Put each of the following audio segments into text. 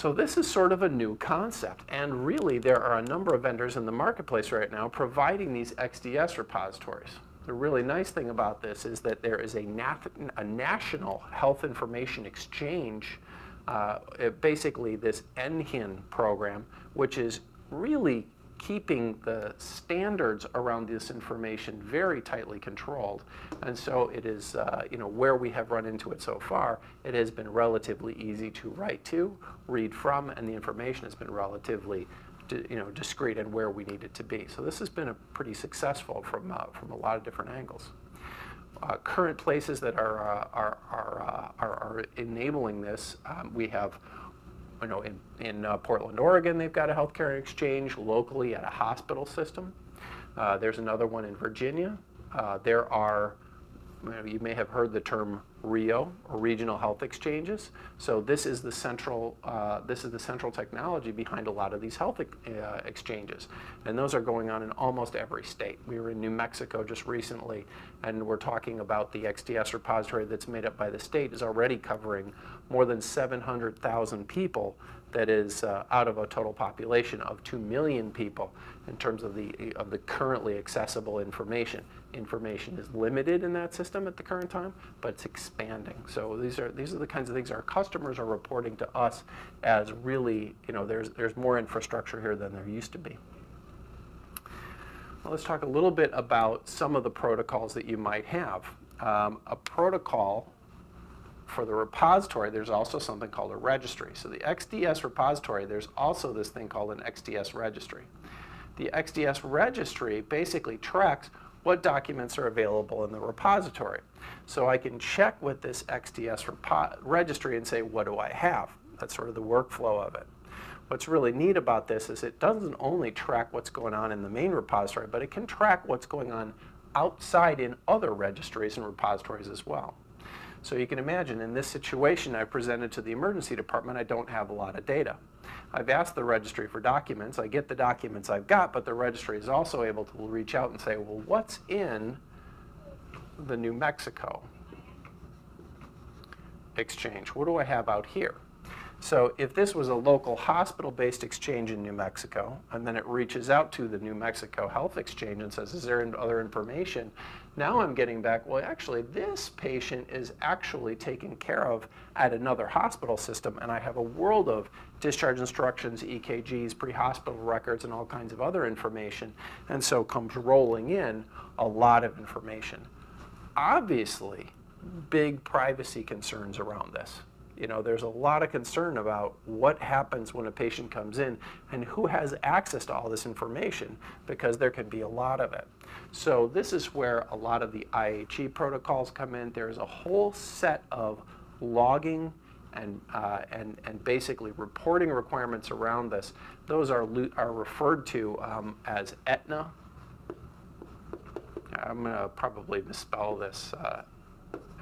So this is sort of a new concept, and really there are a number of vendors in the marketplace right now providing these XDS repositories. The really nice thing about this is that there is a, nat a national health information exchange, uh, basically this NHIN program, which is really keeping the standards around this information very tightly controlled. And so it is, uh, you know, where we have run into it so far, it has been relatively easy to write to, read from, and the information has been relatively you know, discrete and where we need it to be. So this has been a pretty successful from, uh, from a lot of different angles. Uh, current places that are, uh, are, are, uh, are, are, enabling this, um, we have you know, in, in uh, Portland, Oregon, they've got a healthcare exchange locally at a hospital system. Uh, there's another one in Virginia. Uh, there are, you, may have heard the term RHIO, or Regional Health Exchanges. So this is the central, uh, this is the central technology behind a lot of these health uh, exchanges. And those are going on in almost every state. We were in New Mexico just recently, and we're talking about the XDS repository that's made up by the state is already covering more than 700,000 people that is uh, out of a total population of 2 million people in terms of the, of the currently accessible information. Information is limited in that system at the current time, but it's expanding. So these are, these are the kinds of things our customers are reporting to us as really, you know, there's, there's more infrastructure here than there used to be. Well, let's talk a little bit about some of the protocols that you might have. Um, a protocol for the repository, there's also something called a registry. So the XDS repository, there's also this thing called an XDS registry. The XDS registry basically tracks what documents are available in the repository. So I can check with this XDS registry and say, what do I have? That's sort of the workflow of it. What's really neat about this is it doesn't only track what's going on in the main repository, but it can track what's going on outside in other registries and repositories as well. So you can imagine in this situation I presented to the emergency department, I don't have a lot of data. I've asked the registry for documents, I get the documents I've got, but the registry is also able to reach out and say, well, what's in the New Mexico exchange? What do I have out here? So if this was a local hospital-based exchange in New Mexico, and then it reaches out to the New Mexico Health Exchange and says, is there other information? Now I'm getting back, well, actually, this patient is actually taken care of at another hospital system, and I have a world of discharge instructions, EKGs, pre-hospital records, and all kinds of other information. And so comes rolling in a lot of information. Obviously, big privacy concerns around this. You know, there's a lot of concern about what happens when a patient comes in and who has access to all this information because there can be a lot of it. So this is where a lot of the IHE protocols come in. There's a whole set of logging and, uh, and, and basically reporting requirements around this. Those are, are referred to um, as ATNA. I'm going to probably misspell this. Uh,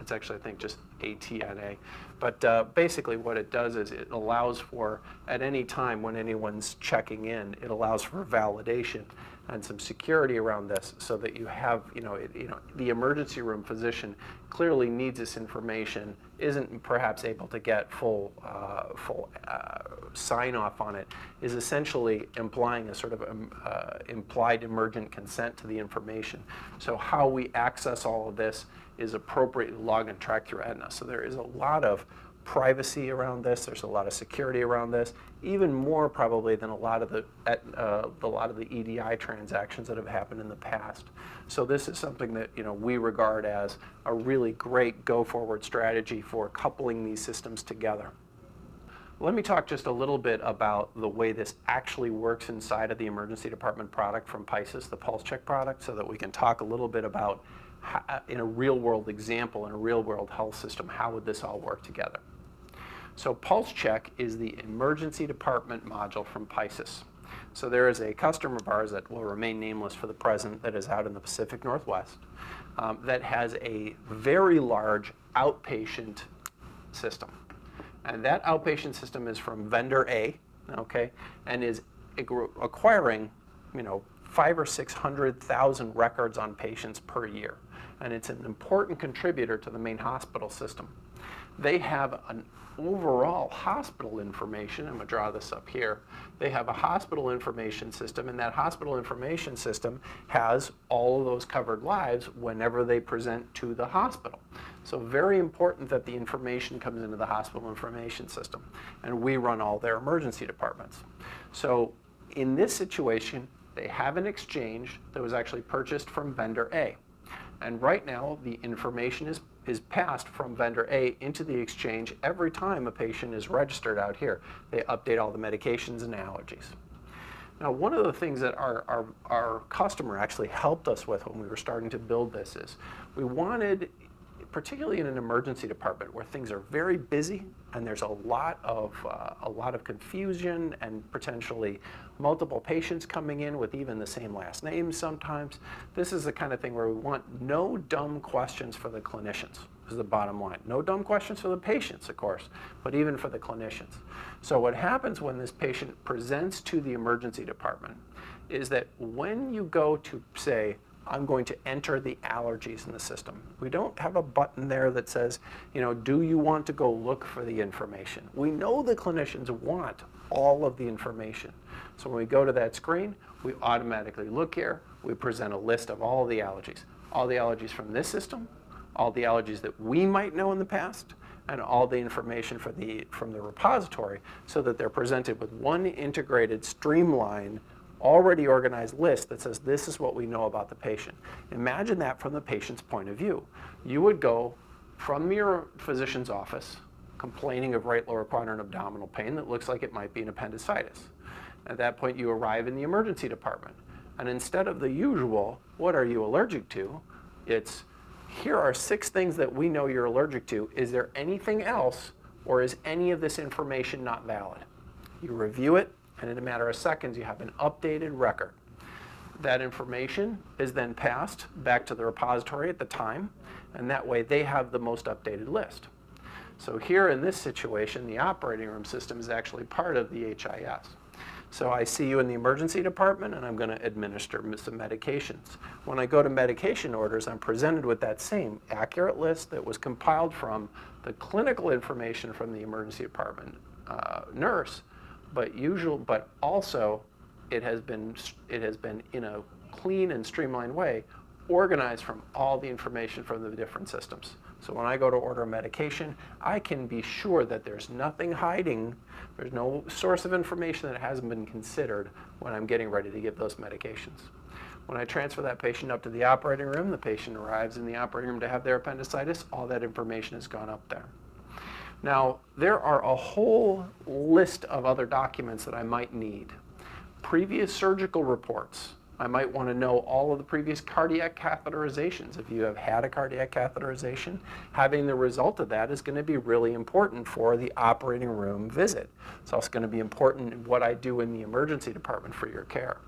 it's actually, I think, just ATNA. But uh, basically what it does is it allows for, at any time when anyone's checking in, it allows for validation and some security around this so that you have, you know, it, you know, the emergency room physician clearly needs this information, isn't perhaps able to get full, uh, full uh, sign off on it, is essentially implying a sort of um, uh, implied emergent consent to the information. So how we access all of this is appropriately log and track through ATNA. So there is a lot of privacy around this. There's a lot of security around this, even more probably than a lot of the uh, a lot of the EDI transactions that have happened in the past. So this is something that you know we regard as a really great go-forward strategy for coupling these systems together. Let me talk just a little bit about the way this actually works inside of the emergency department product from Picis, the Pulse Check product, so that we can talk a little bit about in a real world example, in a real world health system, how would this all work together? So Pulse Check is the emergency department module from Picis. So there is a customer of ours that will remain nameless for the present that is out in the Pacific Northwest um, that has a very large outpatient system. And that outpatient system is from vendor A, okay, and is acquiring, you know, five or 600,000 records on patients per year and it's an important contributor to the main hospital system. they have an overall hospital information. I'm going to draw this up here. They have a hospital information system, and that hospital information system has all of those covered lives whenever they present to the hospital. So very important that the information comes into the hospital information system. And we run all their emergency departments. So in this situation, they have an exchange that was actually purchased from vendor A. And right now, the information is is passed from vendor A into the exchange every time a patient is registered out here. They update all the medications and allergies. Now, one of the things that our, our, our customer actually helped us with when we were starting to build this is we wanted particularly in an emergency department where things are very busy and there's a lot of uh, a lot of confusion and potentially multiple patients coming in with even the same last names sometimes. This is the kind of thing where we want no dumb questions for the clinicians is the bottom line. No dumb questions for the patients, of course, but even for the clinicians. So what happens when this patient presents to the emergency department is that when you go to say, I'm going to enter the allergies in the system. We don't have a button there that says, you know, do you want to go look for the information? We know the clinicians want all of the information. So when we go to that screen, we automatically look here, we present a list of all the allergies. All the allergies from this system, all the allergies that we might know in the past, and all the information from the, from the repository so that they're presented with one integrated, streamlined already organized list that says this is what we know about the patient. Imagine that from the patient's point of view. You would go from your physician's office complaining of right lower quadrant abdominal pain that looks like it might be an appendicitis. At that point, you arrive in the emergency department. And instead of the usual, what are you allergic to? It's, here are six things that we know you're allergic to. Is there anything else, or is any of this information not valid? You review it, and in a matter of seconds you have an updated record. That information is then passed back to the repository at the time, and that way they have the most updated list. So here in this situation, the operating room system is actually part of the HIS. So I see you in the emergency department and I'm going to administer some medications. When I go to medication orders, I'm presented with that same accurate list that was compiled from the clinical information from the emergency department uh, nurse but usual, but also it has been it has been in a clean and streamlined way organized from all the information from the different systems. So when I go to order a medication, I can be sure that there's nothing hiding, there's no source of information that hasn't been considered when I'm getting ready to give those medications. When I transfer that patient up to the operating room, the patient arrives in the operating room to have their appendicitis, all that information has gone up there. Now, there are a whole list of other documents that I might need. Previous surgical reports. I might want to know all of the previous cardiac catheterizations. If you have had a cardiac catheterization, having the result of that is going to be really important for the operating room visit. It's also going to be important in what I do in the emergency department for your care.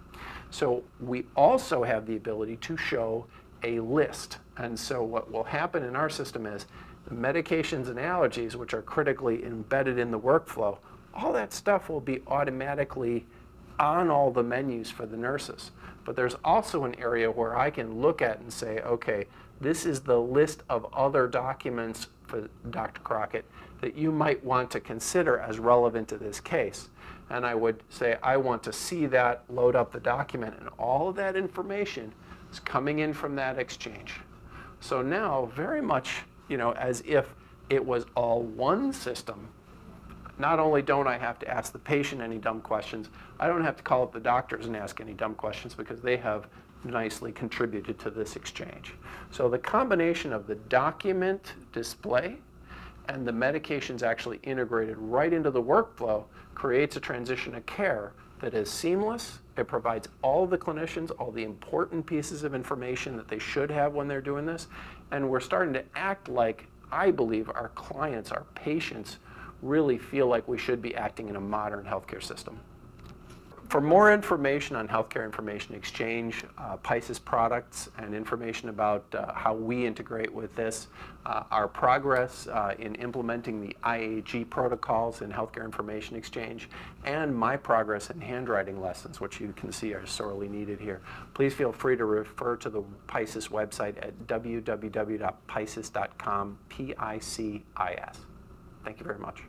So we also have the ability to show a list. And so what will happen in our system is the medications and allergies, which are critically embedded in the workflow, all that stuff will be automatically on all the menus for the nurses. But there's also an area where I can look at and say, okay, this is the list of other documents for Dr. Crockett that you might want to consider as relevant to this case. And I would say, I want to see that, load up the document, and all of that information is coming in from that exchange. So now, very much you know, as if it was all one system. Not only don't I have to ask the patient any dumb questions, I don't have to call up the doctors and ask any dumb questions because they have nicely contributed to this exchange. So the combination of the document display and the medications actually integrated right into the workflow creates a transition of care that is seamless. It provides all the clinicians all the important pieces of information that they should have when they're doing this. And we're starting to act like, I believe, our clients, our patients, really feel like we should be acting in a modern healthcare system. For more information on healthcare information exchange, uh, products, and information about uh, how we integrate with this, uh, our progress uh, in implementing the IHE protocols in healthcare information exchange, and my progress in handwriting lessons, which you can see are sorely needed here, please feel free to refer to the Picis website at www.picis.com, P-I-C-I-S. Thank you very much.